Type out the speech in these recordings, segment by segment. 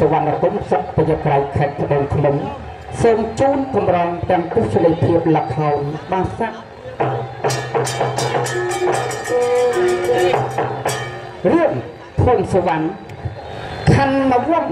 សុវណ្ណគុណសុខពយក្រៃខេត្តត្បូងឃ្មុំសូមជូនកម្រងទាំងពុទ្ធលិភាពលខោនបាសាក់រឿងភូមិសុវណ្ណខណ្ឌវង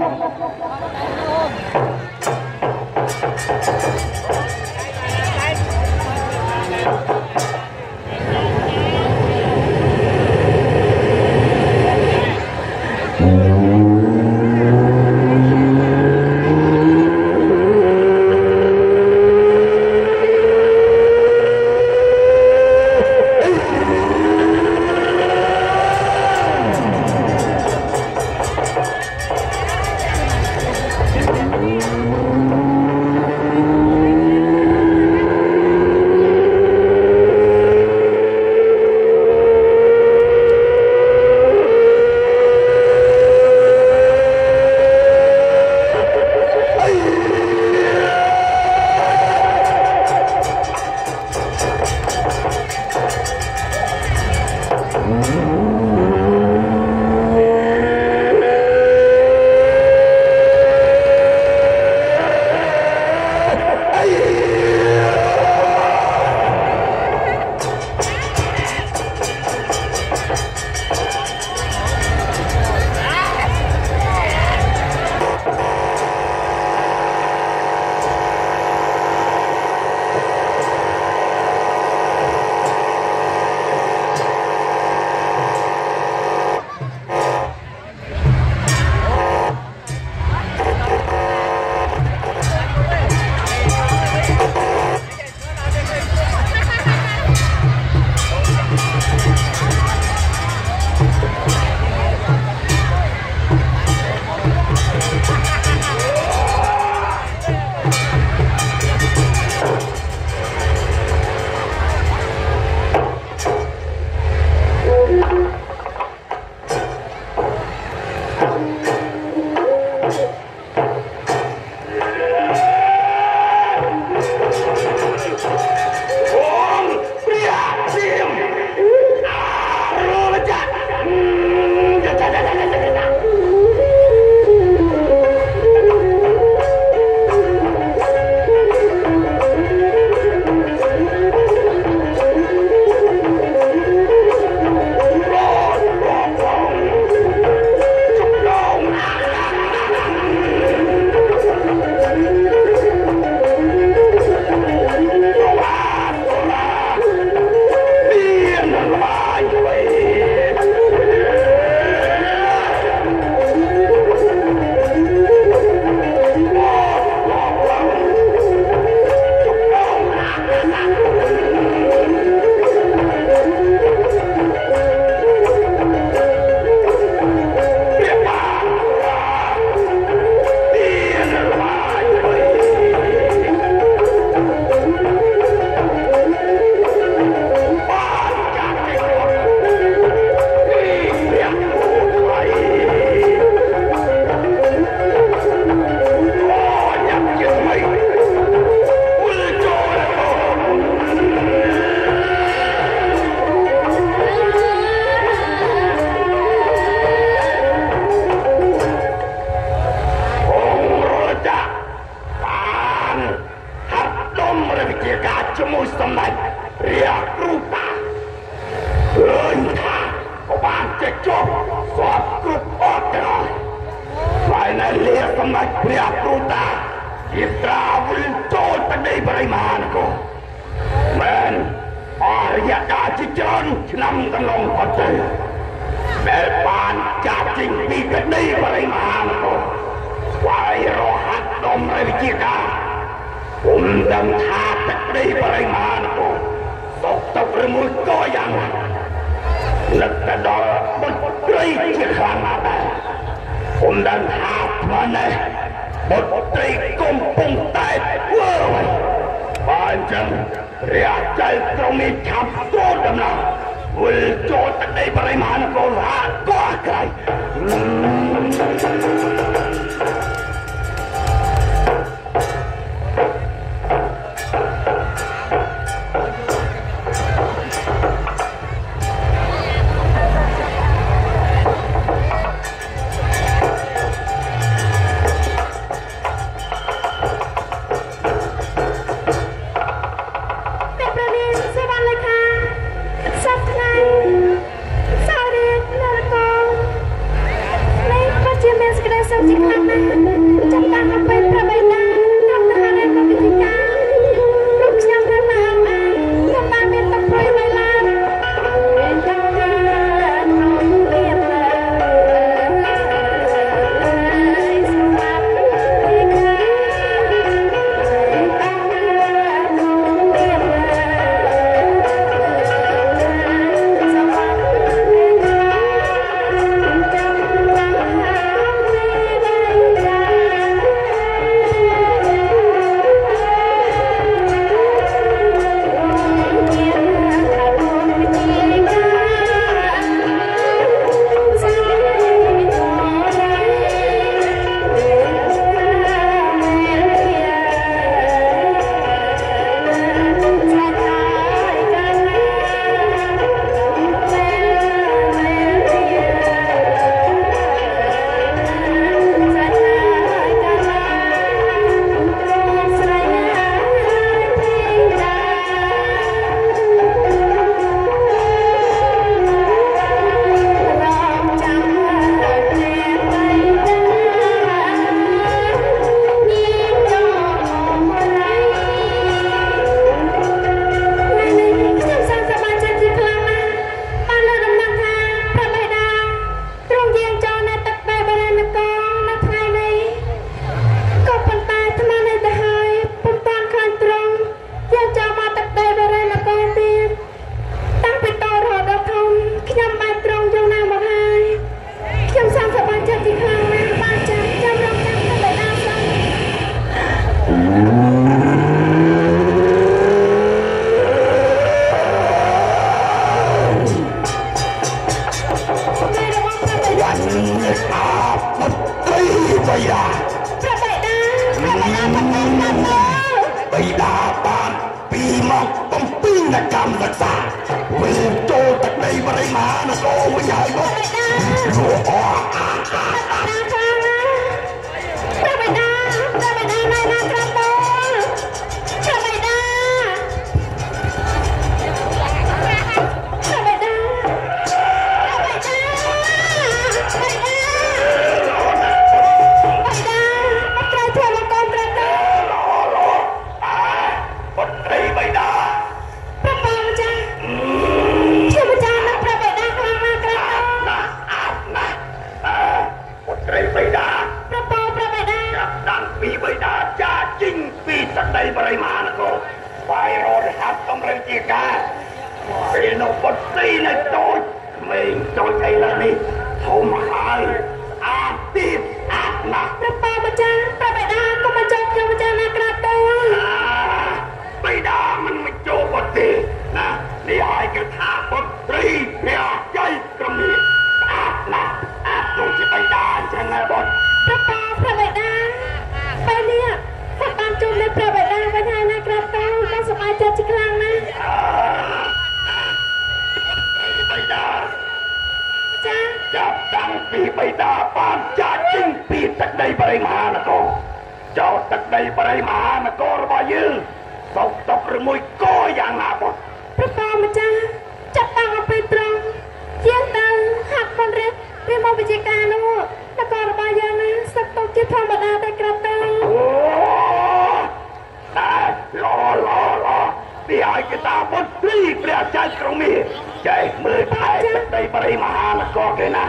កតាបុត្រីព្រះអាចារ្យក្រុងមាសចែកមើលថែទឹកដីបរិមហានគរគេណា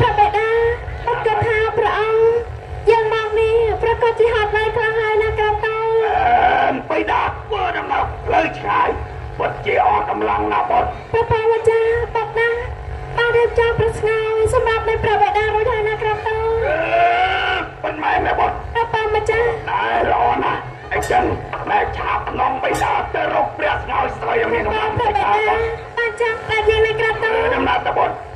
ព្រះបេតាអត់គិតថាព្រះអង្គយើងមកនេះប្រកាសជាហត់ឡើយខ្លាំងហើយណាកាតោអឺបេតាធ្វើដំណើរផ្លូវឆ្ងាយបុតជាអស់កម្លាំងណាបុតព្រះបាវចាបុតណាបានរៀបចំប្រស្ងើសម្រាប់នៃព្រះបេតារួចហើយណាកាតោអឺប៉ុន្មានមែនបុតព្រះបាវចាតែល្អណាស់អញ្ចឹង បែកឆាភ្នំបិសាទៅរកព្រះស្ងោយស្រីមានដំណើរទៅការបោះបានចាំបែកយ៉ាងណាក្រាប់ទៅដំណើរទៅបុត្រ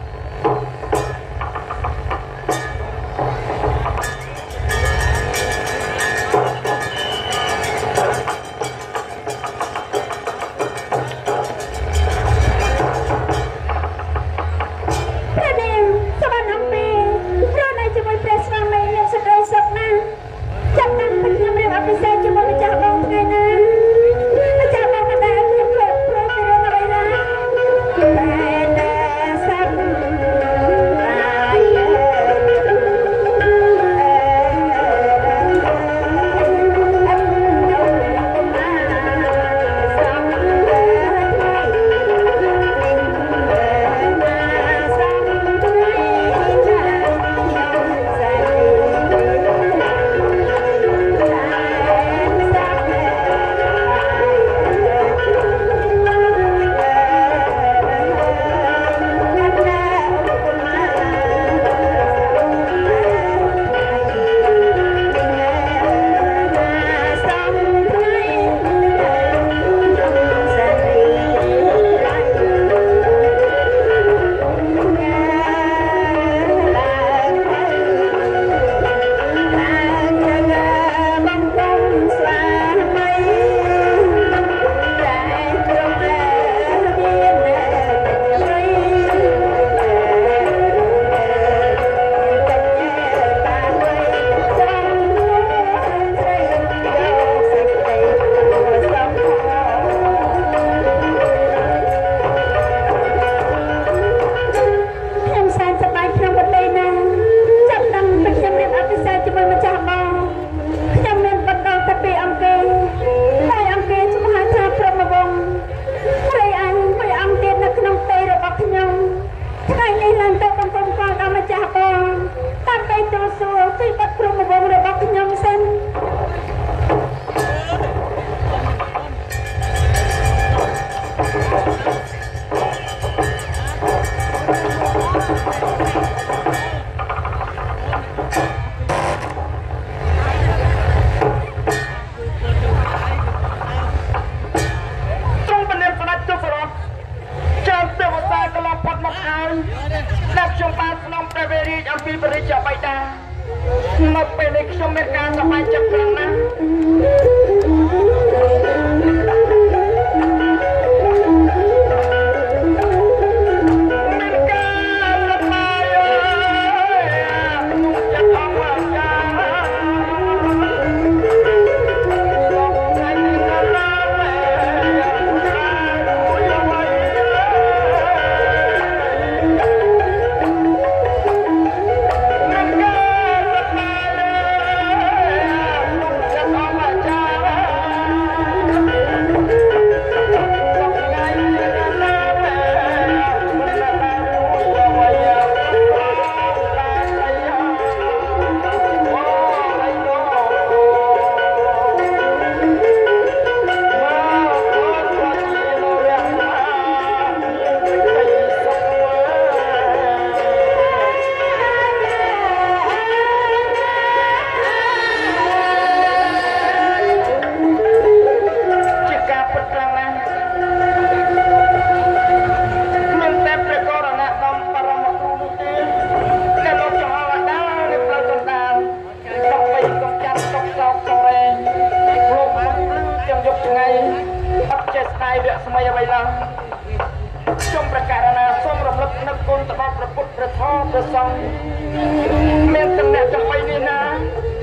ម៌ព្រះសង្ឃមានតំណែងចំបីនេះណា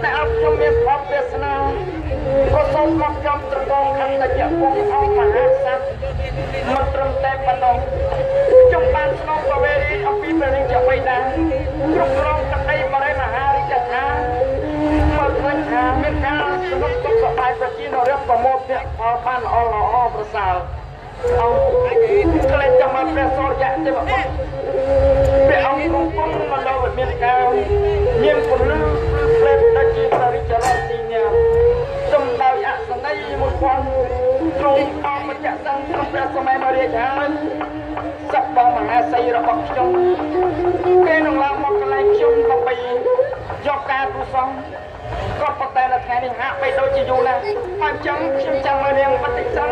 តែអត់ខ្ញុំមានផលវាសនាក៏សូមមកខ្ញុំត្រកងខណ្ឌតយពងអង្គមហាក្សត្រមិនត្រឹមតែប៉ុណ្ណោះខ្ញុំបានស្នងប្រវេរីអំពីព្រះរាជបិតាគ្រប់គ្រងទឹកដីបរិមហារាជថាមកឃើញថាមានការសនុកសុខសប្បាយប្រជានរាជប្រមូលភ័ក្រផលបានល្អល្អប្រសើរ អង្គក្លែងចាំមកព្រះសូរយៈទេវបុត្រព្រះអង្គគង់គង់មណ្ឌលវិមានការមានពលឺព្រឹកដូចជាព្រះរាជរតទីញាសំដោយអសន័យមួយពាន់ទ្រង់អង្គមជ្ឈសង្ឃក្នុងព្រះសម័យនរាជហើយសក្តិមហាសីរបស់ខ្ញុំគេនឹងឡើងមកកន្លែងខ្ញុំដើម្បីយកការគូសងក៏ប៉ុ ន្តែនៅថ្ងៃនេះហាក់បីដូចជាយូរណាស់អញ្ចឹងខ្ញុំចាំមើលនាងបតិសិន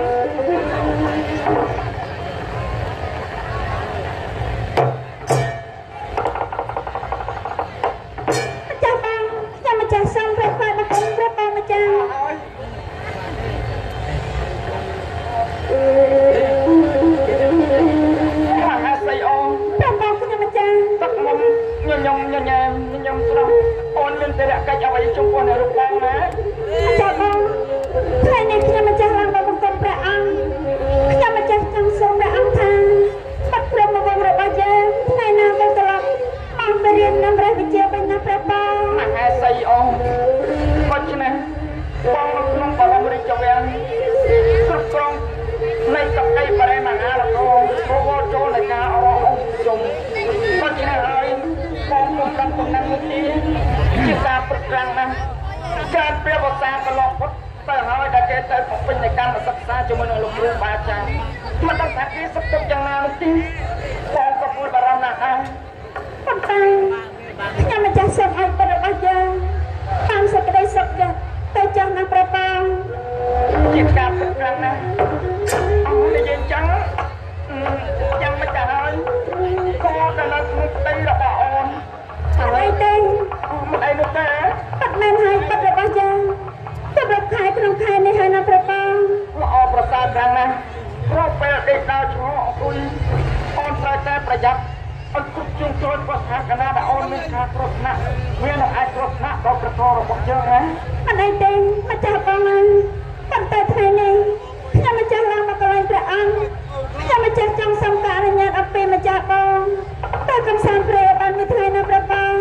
កំសាន្តព្រៃឲ្យបានមួយថ្ងៃណាព្រះបង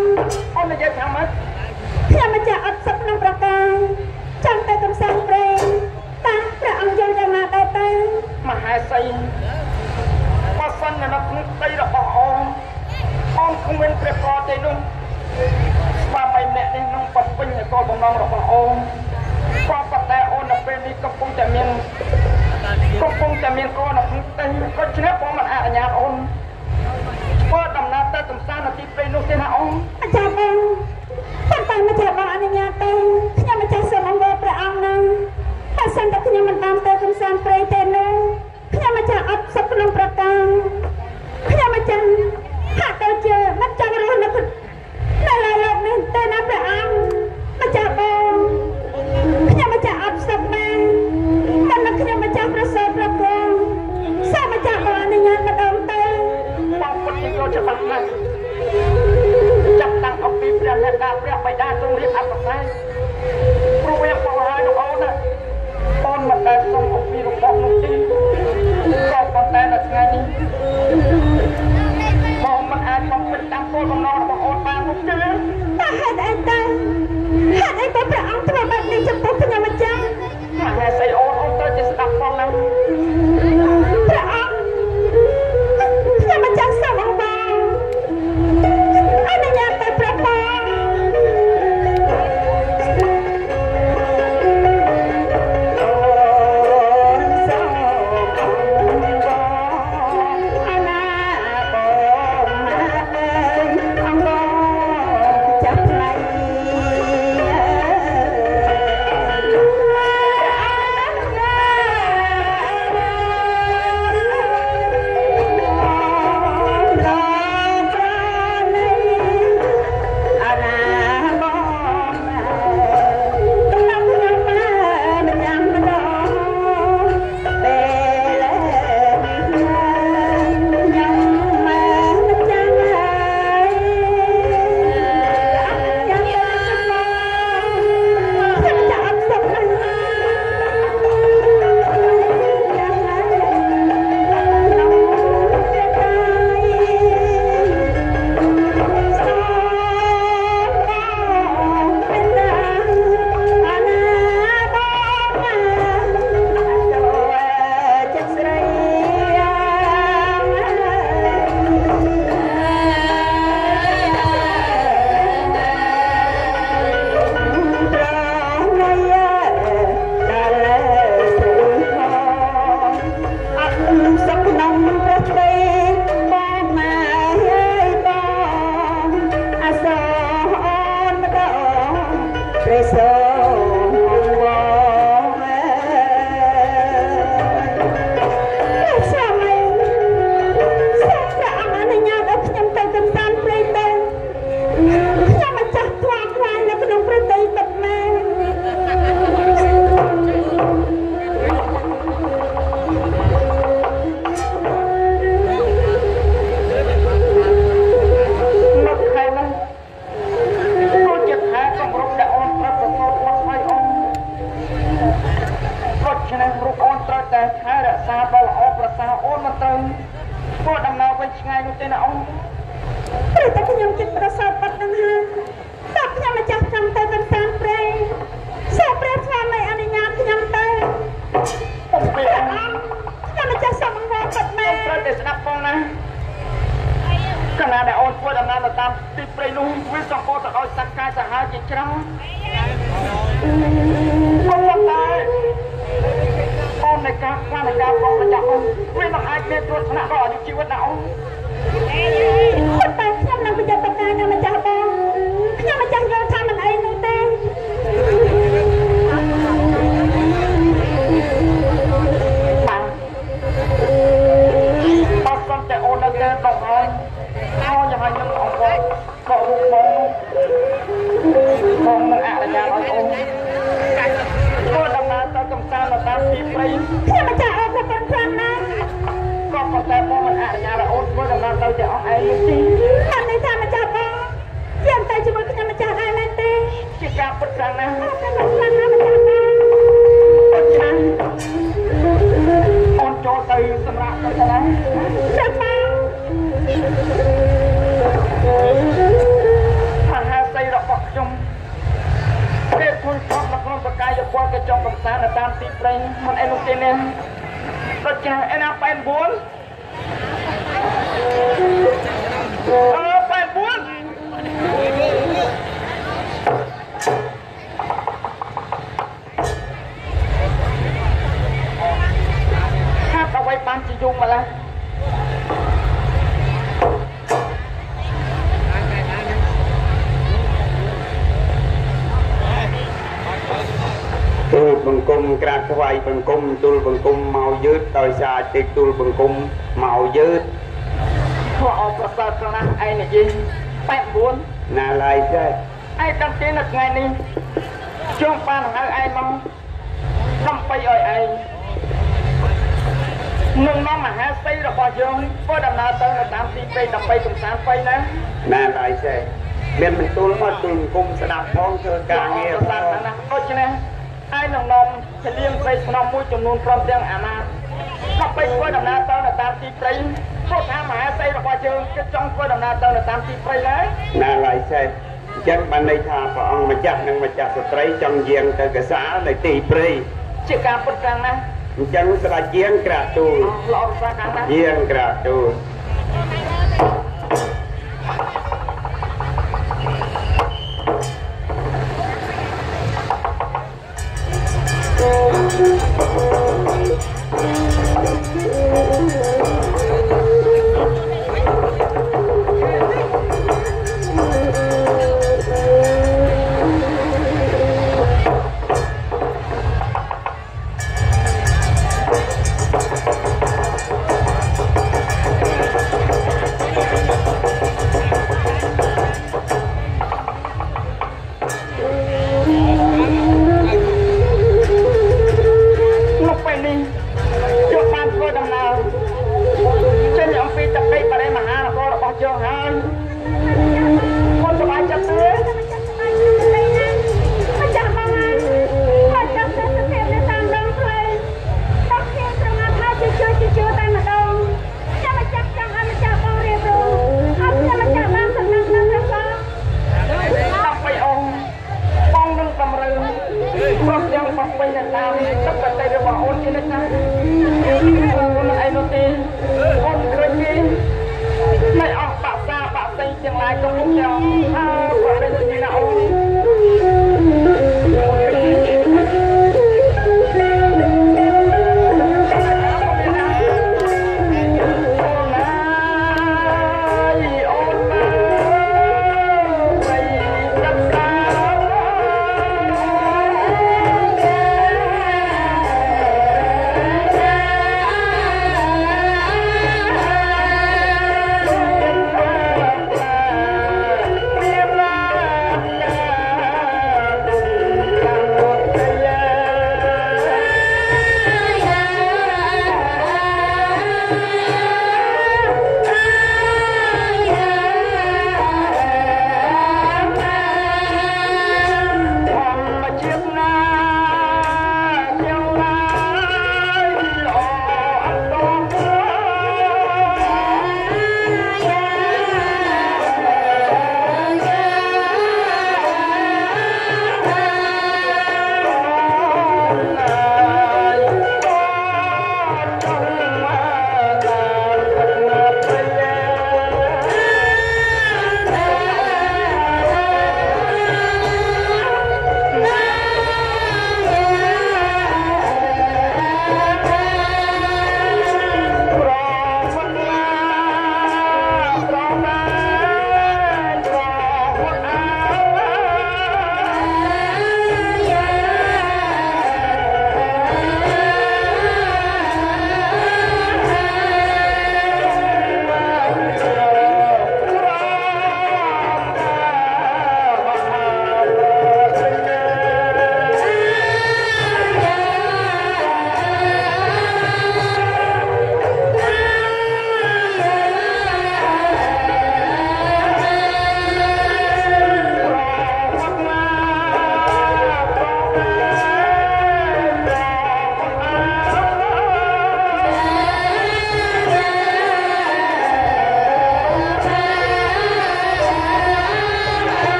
អូននិយាយថាម៉េចខ្ញុំម្ចាស់អត់សុខក្នុងប្រការចង់ទៅកំសាន្តព្រៃតាព្រះអង្គយល់យ៉ាងណាដែរតាមហាសីបើសិននៅក្នុងផ្ទៃរបស់អូនអូនគ្មានព្រះកតទេនោះស្វាមីម្នាក់នេះនឹងបំពេញនូវគោលបំណងរបស់អូនក៏ប៉ុន្តែអូននៅពេលនេះកំពុងតែមានកំពុងតែមានកូននៅក្នុងផ្ទៃក៏ជ្រាបបងមិនអនុញ្ញាតអូនធ្វើដំណើរទៅកំ សាន្តនៅទីព្រៃនោះទេណាអូនម្ចាស់បងប៉ុន្តែម្ចាស់បងអនុញ្ញាតទេខ្ញុំម្ចាស់សូមអង្វរព្រះអង្គណាបើសិនតែខ្ញុំមិនបានទៅកំសាន្តព្រៃទេនោះខ្ញុំម្ចាស់អត់សុខក្នុងប្រការខ្ញុំម្ចាស់ហាក់ទៅជាមិនចង់រស់នៅក្នុងនៅលើលោកនេះទេណាព្រះអង្គម្ចាស់បងខ្ញុំម្ចាស់អត់សុខមែនមិនមកខ្ញុំម្ចាស់ប្រសើរប្រកងសូមម្ចាស់បងអនុញ្ញាតម្ដងទៅបងពុតជាយល់ច្បាស់ណាស់ ចាប់តាំងអំពីព្រះអ្នកតាព្រះបិតាទ្រង់រៀបអបស័យព្រោះវាបងហើយលោកអូនណាអូនមិនដែលសុំអំពីរបស់នោះទេក៏ប៉ុន្តែនៅថ្ងៃនេះបងមិនអាចបំពេញតាមគោលបំណងរបស់អូនបាននោះទេតែហេតុអីទៅហេតុអីទៅព្រះអង្គ គេទូលបង្គំមកយើតពួកអប្រសើរខ្លាំងឯងនិយាយ89ណាឡើយទេឯងដល់ទីនៅថ្ងៃនេះជុំបានហៅឯងមកដើម្បីឲ្យឯងនឹងនាំមហាសីរបស់យើងធ្វើដំណើរទៅនៅតាមទីពេកដើម្បីកំសាន្តពេកណាណាឡើយទេមានបន្ទូលមកទូលគុំស្ដាប់ផងធ្វើការងារផងដូច្នេះឯងនឹងនាំឆ្លៀងពេកក្នុងមួយចំនួនព្រមទាំងអាណា ដើម្បីធ្វើដំណើរទៅនៅតាមទីព្រៃព្រោះថាមហាសីរបស់យើងគឺចង់ធ្វើដំណើរទៅនៅតាមទីព្រៃដែរណាឡើយសេះអញ្ចឹងបានន័យថាព្រះអង្គម្ចាស់និងម្ចាស់ស្ត្រីចង់យាងទៅកសាលនៅទីព្រៃជាការពុតខាងណាអញ្ចឹងស្ដេចយាងក្រាទូលល្អស្អាតណាស់យាងក្រាទូល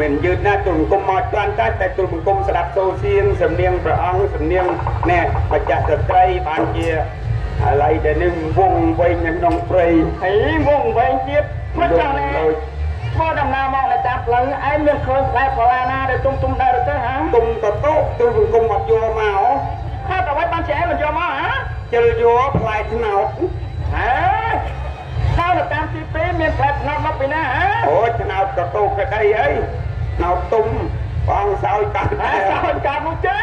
មកមិនយឺតណាទូលបង្គំមកច្រើនតែតែទូលបង្គំស្ដាប់សូរសៀងសំនៀងព្រះអង្គសំនៀងណែបច្ចៈស្ត្រីបានជាអាឡ័យដែលនឹងវងវែងនៅក្នុងព្រៃហើយវងវែងទៀតមិនចង់ណែធ្វើដំណើរមកនៅតាមផ្លូវឯងមានឃើញផ្លែផល្លាណាដែលទុំទុំដែរទេហ៎ទុំតតោទូលបង្គំអត់យកមកថាអ្វីបានជាឯងមិនយកមកហ៎ជិលយកផ្លែថ្នោតហ៎ថានៅតាមទីពីរមានផ្លែថ្នោតមកពីណាហ៎អូថ្នោតតតោក្តីអី ថ្នោតទុំបងសោយកាត់ហ៎សោយកាមកទេ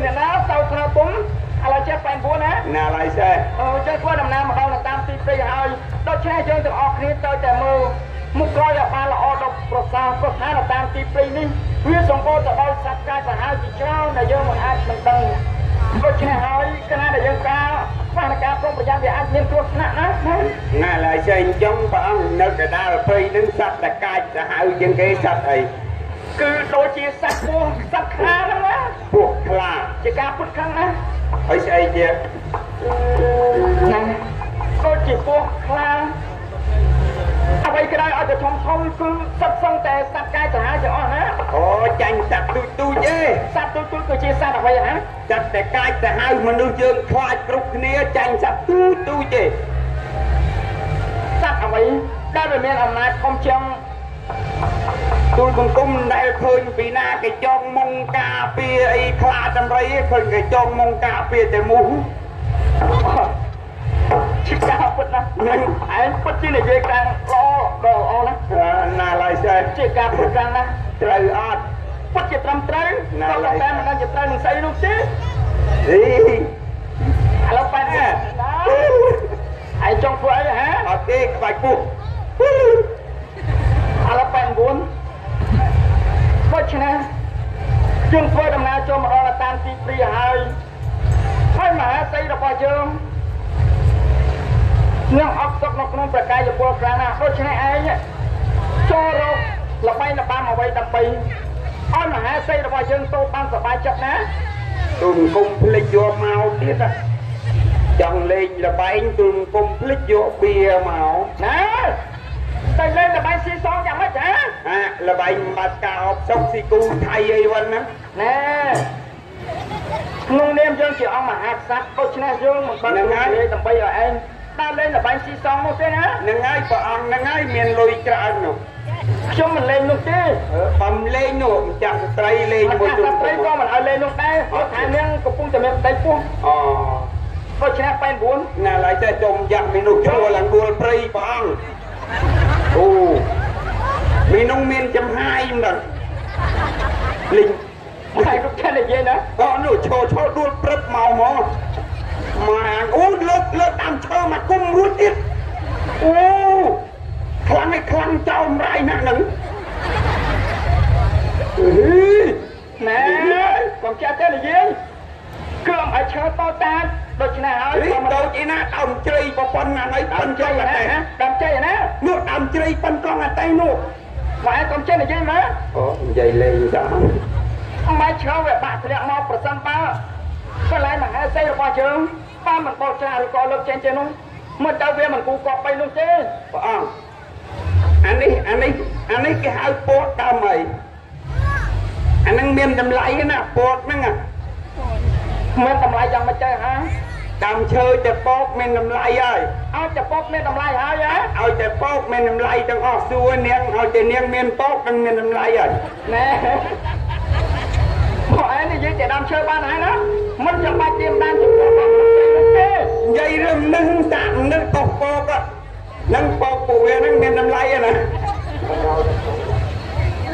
អ្នកណាសោយថ្នោតទុំឥឡូវចេះប៉ែន9ណាណាឡៃសេះអូចេះធ្វើដំណើរមកដល់នៅតាមទីព្រៃហើយដូច្នេះយើងទាំងអស់គ្នាទៅតែមើលមុខក្រោយឲ្យបានល្អដល់ប្រសើរព្រោះថានៅតាមទីព្រៃនេះវាសម្បូរទៅដោយសត្វកាយសាហាវជាច្រើនដែលយើងមិនអាចមិនដឹងដូច្នេះហើយគណៈដែលយើងការស្ថានភាពប្រុងប្រយ័ត្នវាអាចមានគ្រោះថ្នាក់ណាណាណាឡៃសេះអញ្ចឹងព្រះអង្គនៅកណ្ដាលព្រៃនឹងសត្វតកាចសាហាវជាងគេសត្វអី គឺដូចជាសត្វពស់សត្វខ្លាហ្នឹងណាពួកខ្លាជាការពុតខឹងណាហើយស្អីទៀតណាដូចជាពស់ខ្លាអ្វីក៏ដោយឲ្យតែធំធំគឺសត្វសឹងតែសត្វកាយសាហាវទាំងអស់ណាអូចាញ់សត្វទូចទូចទេសត្វទូចទូចគឺជាសត្វអ្វីហ៎សត្វតកាចសាហាវមនុស្សយើងខ្លាចគ្រប់គ្នាចាញ់សត្វទូចទូចទេសត្វអ្វីដែលវាមានអំណាចធំជាង ទូលបង្គំដែលឃើញពីណាគេចងមុងការពារអីខ្លាតម្រៃឃើញគេចងមុងការពារតែមូសជាការពិតណាស់នឹងឯងពិតជានិយាយកាំងល្អដល់ល្អណាស់អឺណាឡៃសេះជាការពិតកាំងណាស់ត្រូវអត់ពិតជាត្រឹមត្រូវណាក៏ឡើយតែមិនដឹងជាត្រូវនឹងស្អីនោះទេអីឥឡូវបែរណាឯងចង់ធ្វើអីហ៎អត់ទេក្បាច់ពុះ ឥឡូវបែរ9ដូច្នេះយើងធ្វើដំណើរចូលមកដល់តាមទីព្រាហើយហើយមហាសីរបស់យើងនឹងអត់សុខនៅក្នុងប្រកាយពលខ្លាំងណាស់ដូច្នេះឯងចូលរកល្បែងល្បាំអ្វីដើម្បីឲ្យមហាសីរបស់យើងទៅបានសប្បាយចិត្តណាទូលបង្គំភ្លេចយកមកទៀតណាចង់លេងលបែងទូលបង្គំភ្លេចយកបៀមកណា តែលេងល្បែងស៊ីសងយ៉ាងម៉េចហ៎អាលបែងបាត់ការអបសុកស៊ីគូថៃអីវ៉ាន់ណាណែក្នុងនាមយើងជាអង្គមហាក្សត្រដូច្នេះយើងមិនបាននិយាយដើម្បីឲ្យឯងដើរលេងល្បែងស៊ីសងនោះទេណាហ្នឹងហើយព្រះអង្គហ្នឹងហើយមានលុយច្រើននោះខ្ញុំមិនលេងនោះទេអឺបំលេងនោះម្ចាស់ស្ត្រីលេងម្មួយចាស់ជុំស្ត្រីក៏មិនឲ្យលេងនោះដែរព្រោះថានាងកំពុងតែមានប្តីពោះអូដូច្នេះបែន9ណាឡើយតែចុំយ៉ាស់មីនោះជួលឡើងគួលព្រៃព្រះអង្គ អូមីនោះមានចំហាយមិនដឹងលេងហើយគ្រប់តែនិយាយណាក៏នោះឈរឈរដួលព្រឹបមកហ្មងមកអូលើកលើកតាមឈើមកគុំរួចទៀតអូខ្លាំងឯខ្លាំងចោលម្រាយណាស់ហ្នឹងអឺណែកុំចាស់តែនិយាយគឺអំឲ្យឈើតតា ដូច្នេះហើយរីក៏មិនដូចឯណាដើមជ្រៃប្រពន្ធណាណៃដើប៉ិមនជ័ចង់យអណាតែដើមជ័យណានោះដើមជ្រៃប៉ិនកងអតែនោះមកឯងកុំចេះនិយាយមកអូនិយាយលេងដល់អំឲ្យឈើវាបាក់ធ្លាក់មកប្រសិនបើកន្លែងមហាសីរបស់យើងបានមិនបោកច្រាឬក៏លើកចេញចេញនោះមិនទៅវាមិនគូកប់បីនោះទេព្រះអង្គអានេះអានេះអានេះគេហៅពតដើមអីអានឹងមានតម្លៃណាពតហ្នឹងមានតម្លៃយ៉ាងម៉េចទៅហ៎ ដើមឈើតែពកមានតម្លៃហើយឲ្យតែពុកមានតម្លៃហើយហ៎ឲ្យតែពកមានតម្លៃទាំងអស់សួរនាងឲ្យតែនាងមានពកនឹងមានតម្លៃហើយណែមកឯងនិយាយតែដើមឈើបានហើយណាមិនចាំបាច់ទៀមដានជំនួសរបស់ប្រទេសនោះទេនិយាយរឿងនឹងតាក់នឹងតោះពកហ្នឹងពកពួកវាហ្នឹងមានតម្លៃហើយណា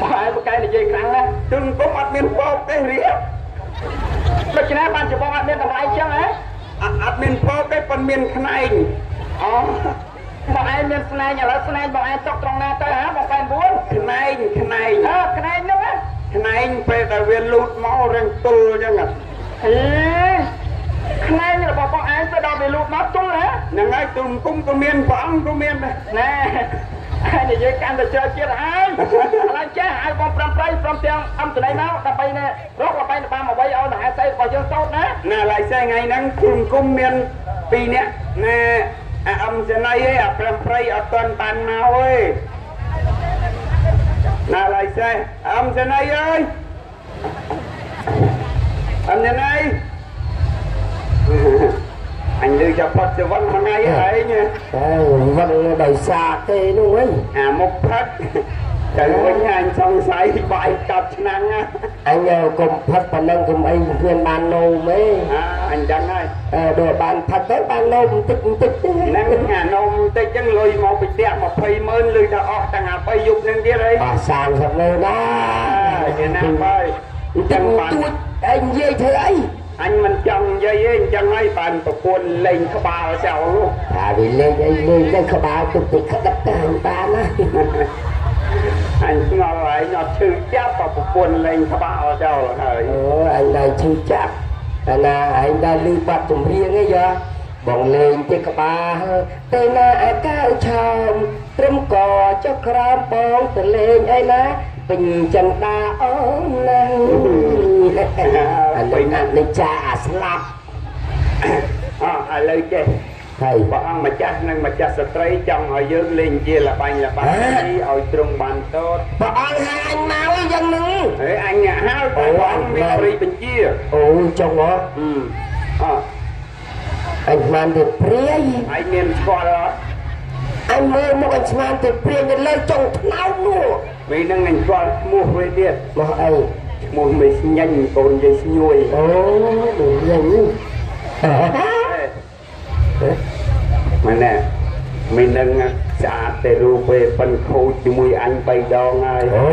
មកឯងប្រកែនិយាយខ្លាំងណាស់ជន់គុំអត់មានពកទេរៀបដូច្នេះបានជាបងអត់មានតម្លៃចឹងហ៎ អត់អត់មានពកទេប៉ុន្តែមានខ្នែងអូបងឯងមានស្នែងឥឡូវស្នែងបងឯងຕົកត្រង់ណាទៅហ៎បងបែន9ខ្នែងខ្នែងអើខ្នែងហ្នឹងណាខ្នែងពេលដែលវាលូតមករៀងទល់អញ្ចឹងហេខ្នែងរបស់បងឯងទៅដល់វាលូតមកទល់ហ៎ហ្នឹងហើយទុំគុំក៏មានព្រះអង្គក៏មានដែរណែ ហើយនិយាយកាន់តែច្រើនទៀតហើយឥឡូវចេះឲ្យបងប្រំប្រៃព្រមទាំងអំតន័យមកដើម្បីនេះរកល្បែងល្បាមអ្វីឲ្យមហាសីរបស់យើងតូចណាណាឡើយស្អែកថ្ងៃហ្នឹងទុំគុំមានពីរនាក់ណែអាអឹមសេណៃឯងអាប្រឹមប្រៃអត់ទាន់បានមកឯងណាឡើយសេះអឹមសេណៃអើយអឹមសេណៃ អញលឺចាប់ផុតទៅវឹងមួយថ្ងៃឯងអើវឹងដោយសារទេនោះវិញអាមុខផឹកទៅវិញអញសង្ស័យបាយកាប់ឆ្នាំងណាអញកុំផឹកប៉ុណ្ណឹងកុំអីគ្មានបាននោមទេអាអញដឹងហើយអឺដល់បានផឹកទៅបាននោមបន្តិចបន្តិចទេហ្នឹងអានំតិចចឹងលុយមកពីផ្ទះ20ម៉ឺនលុយថាអស់តាំងអា3យប់ហ្នឹងទៀតហីអស់30នៅណាអាយណាបាយបន្តិចឹចងតួបានចឯងនិយាយធ្វើអី អញមិនចង់និយាយទេអញ្ចឹងហើយបានប្រពន្ធលេងក្បាលចោលនោះថាវាលេងអីលេងទៅក្បាលទុកទៅក្តឹបទៅអញបានណាអញស្ងល់ហើយអត់ឈឺចាប់ក៏ប្រពន្ធលេងក្បាលចោលហើយអូអញដែរឈឺចាប់អាណាឯងដែរលឺបាត់ចម្រៀងអីយ៉ាបងលេងទៅក្បាលទៅណាឯកាវឆោមត្រឹមកចុះក្រោមបងទៅលេងអីណា ពេញចិនដាអូនណាអានេះអនិច្ចាអាស្លាប់អឥឡូវចេះហើយព្រះអង្គម្ចាស់និងម្ចាស់ស្ត្រីចង់ឲ្យយើងលេងជាលបាញ់លបាញ់នេះឲ្យទ្រង់បានតតព្រះអង្គហៅអញមកយ៉ាងហ្នឹងហើយអញអ្នកហៅតែព្រះអង្គមានព្រីបញ្ជាអូចុងហ៎អឺអអញស្មានទៅព្រាយហើយមានស្គាល់អត់ អញមើលមកអញស្មានទៅព្រាយនៅលើចុងថ្នោតនោះពេលហ្នឹងអញស្គាល់ឈ្មោះវិញទៀតមកអីឈ្មោះមេស្ញាញ់កូនយាយស្ញួយអូដូចយ៉ាងនេះមែនទេមិននឹងស្អាតតែរូបពេលប៉ិនខូចជាមួយអញ3ដងហើយអូ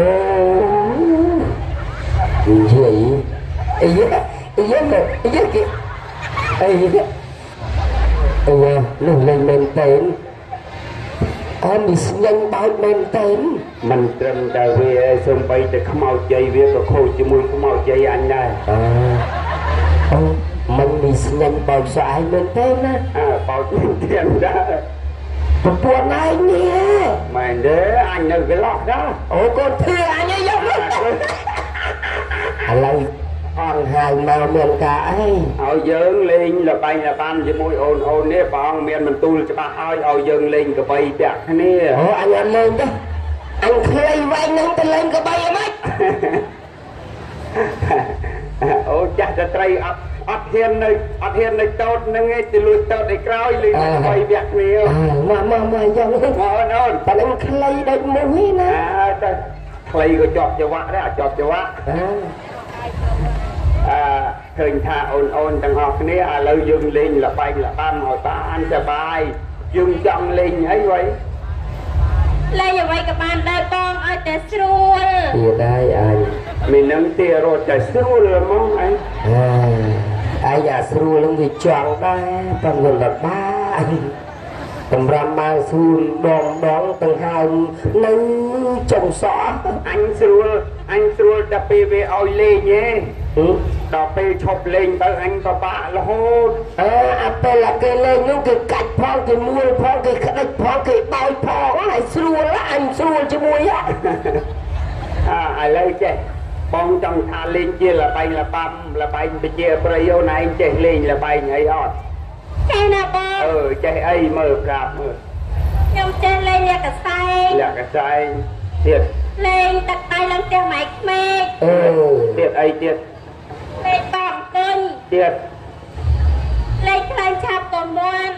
និយាយអីយ៉ាអីយ៉ាមកអីយ៉ាគេអីយ៉ាអីយ៉ានោះលេងមែនតើ អននេះស្ញញបោចមែនតើមិនត្រឹមតែវាសំបីតែខ្មោចជ័យវាក៏ខូចជាមួយខ្មោចជ័យអញដែរអអូមិននេះស្ញញបោចស្អាយមែនតើណាអើបោចមិនទៀតដែរប្រពន្ធឯងនេះមែនទេអញនៅកន្លោះដែរអូកូនធឿអញយកមកឥឡូវ អង្គហៅមកមានការអីឲ្យយើងលេងលបែងលបាំជាមួយអូនអូននេះព្រះអង្គមានបន្ទូលច្បាស់ឲ្យឲ្យយើងលេងកបីពាក់គ្នាអូអញអត់លេងទេអញខ្លីវែងនឹងទៅលេងកបីអីម៉េចអូចាស់តត្រីអត់អត់ហ៊ាននៅអត់ហ៊ាននៅតោតហ្នឹងឯងទៅលួចតោតឯក្រោយលេងកបីពាក់គ្នាអើមកមកមកយកនេះអូនអូនតែនឹងខ្លីដូចមួយណាអើទៅខ្លីក៏ជាប់ច្រវាក់ដែរអាចប់ច្រវាក់ អើអឺឃើញថាអូនអូនទាំងអស់គ្នាឥឡូវយើងលេងលបែងលបាំឲ្យបានសប្បាយយើងចង់លេងអីវ៉ៃលេងអ្វីក៏បានដែរបងឲ្យតែស្រួលទៀតហើយអញមាននឹងទីរត់តែស្រួលហ្មងអញអើអាយអាស្រួលនឹងវាចង់ដែរប៉ុន្តែលបាយតម្រាំបានស្រួលដងដងទាំងហើមនៅចុងសក់អញស្រួលអញស្រួលតែពេលវាឲ្យលេងឯងហឹម ដល់ពេលឈប់លេងទៅអញក៏បាក់រហូតអើអាពេលគេលេងនោះគេកាច់ផងគេមួលផងគេក្តិចផងគេបោចផងហើយស្រួលអញស្រួលជាមួយហ៎អាឥឡូវចេះបងចង់ថាលេងជាលបែងលបាំលបែងពជាប្រយោណឯងចេះលេងលបែងអីអត់ចេះណាបងអឺចេះអីមើលប្រាប់មើលខ្ញុំចេះលេងលាក់កសែងលាក់កសែងទៀតលេងទឹកដៃឡើងផ្ទះម៉ែក្មេកអឺទៀតអីទៀត លេងបងគុញទៀតលេងខ្លែងឆាប់កុំមាន់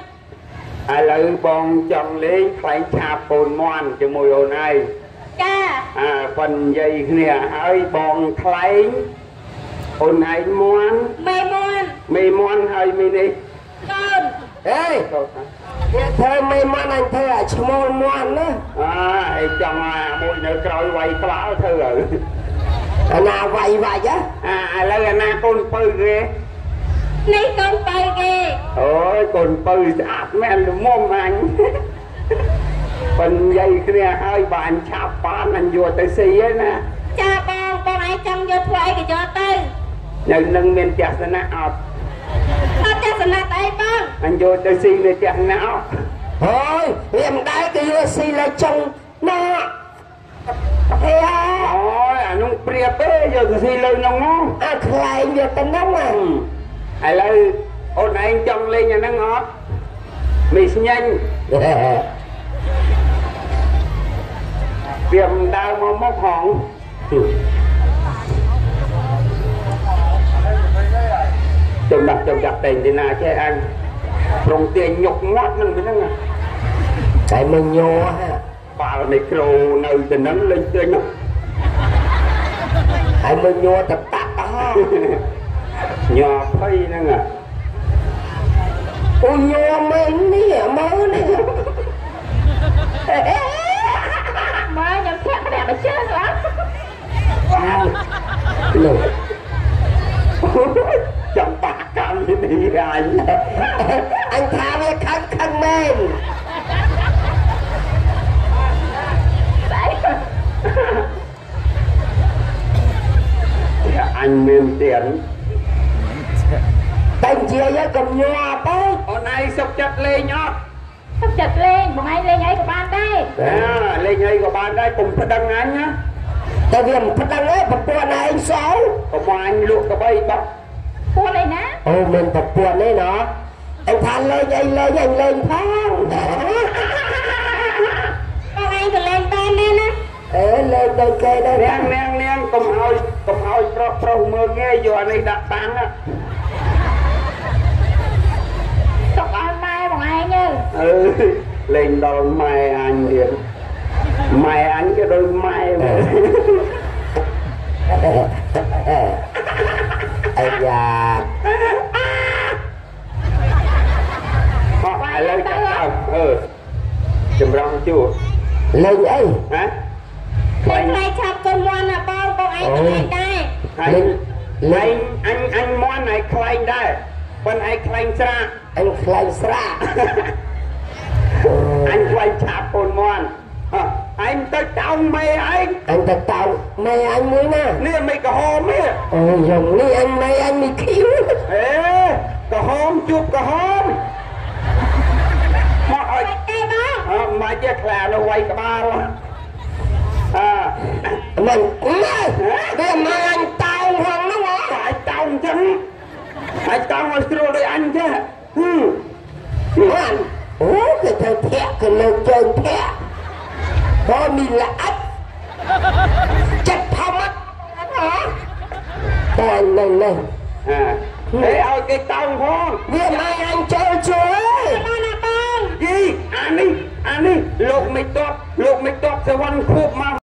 ឥឡូវបងចង់លេងខ្លែងឆាបកូនមន់ជាមួយអូនឯងចាអាប៉ុននិយាយគ្នាហើយបងខ្លែងអូនឯងមន់មេមាន់មេមន់ហើយមីនេះកូនអេទៅថាអ្នកធ្វើមិនមកអញធ្វើអាឈ្មោលមន់ណាអាឯងចង់អាមួយនៅក្រោយវាយក្បាលធ្វើហើយ អាណាវាយវាយហ៎អាឥឡូវអាណាកូនពៅគេនេះកូនបើគេអូយកូនពៅស្អាតមែនល្មមអញប៉ុននិយាយគ្នាហើយបានឆាប់បានអញយកទៅស៊ីហើយណាចាបងបងឯងចង់យកធ្វើអីក៏យកទៅនៅនឹងមានទស្សនៈអត់អត់ទស្សនៈអីបងអញយកទៅស៊ីនៅទស្សនៈអត់ហើយវាមិនដែលគេយកស៊ីលើចុងណា អេអាអូយអានោះព្រៀបទេយកទៅស៊ីលើនោះមកអាខ្លែងវាទៅហ្នឹងណាឥឡូវអូនឯងចង់លេងអាហ្នឹងអត់ចមីស្ញាញ់វាមិនដើរមកមកហងចំដាក់ចំដាក់តែងទីណាចេះអញប្រងទាញញុកងាត់នឹងទៅហ្នឹងតែមកញ័រហ่ะ បាល់មីក្រូនៅទៅហ្នឹងលេងទាញនោះហើយមកញ័រតតាក់អស់ញ៉ាភ័យហ្នឹងអូញ័រមែននេះមើលនេះមើលខ្ញុំធាក់ប្រាក់មកជើងអត់នោះចាំបាក់កម្មនេះអញអញថាវាខឹងខឹងមែន អញមានទៀតតែជាយកកុំញ័រទៅអូនឯងសុខចិត្តលេងអត់ទឹកចិត្តលេងបងឯងលេងអីក៏បានដែរអាលេងអីក៏បានដែរកុំប្តឹងអញណាតែវាមិនប្តឹងទេប្រពន្ធឯងសោកុំ អញលក់ក្បីបាត់ពួនអីណាអូមិនប្រពន្ធទេណោះអញថាលេងអីលេងអញលេងផងបងឯងក៏លេងបានដែរណាអេលេងដូចគេដែរនាងនាងនាងកុំឲ្យកុំឲ្យប្រុសប្រុសមើលងាយយកអានេះដាក់តាំងណាទុកឲ្យម៉ែបងឯងទៅអឺលេងដល់ម៉ែអញទៀតម៉ែអញក៏ដូចម៉ែមែនអាយ៉ាអស់ឥឡូវចាប់ដើមអឺចម្រងជួលេងអីហ៎ តែខ្លាយឆាប់កូនមន់ណាបងបងឯងក៏លេងដែរអញអញអញអញមន់ឯងខ្លែងដែរប៉ុន្តែឯងខ្លែងស្រាកអញខ្លាញ់ស្រាអញខ្លែងឆាប់កូនមន់អ่ะឯងទៅតោងមេឯងអញទៅតោម៉ែអញមួយណានេះមិនក្រហមទេអូយ៉ាងនេះអញម៉ែអញមានខៀវអេក្រហមជួបក្រហមមកឲ្យតែបងអើមិនចេះខ្លានៅវាយក្បាលអើ មិនម៉ែវាម៉ែអញតោផងហ្នឹងហ៎តែតោងចឹងហើយតោងឲ្យស្រួលដូចអញចេះហឹមបានអូគេទៅធាក់គេលើកជើងធាក់បើមានល្អិតចិត្តធម្មហ៎តែនឹងនេះអើហេឲ្យគេតោងផងវាម៉ែអញចូលជួយបងណាបងយីអានេះអានេះលោកមិនតបលោកមិនតបសវណ្ណខួបមក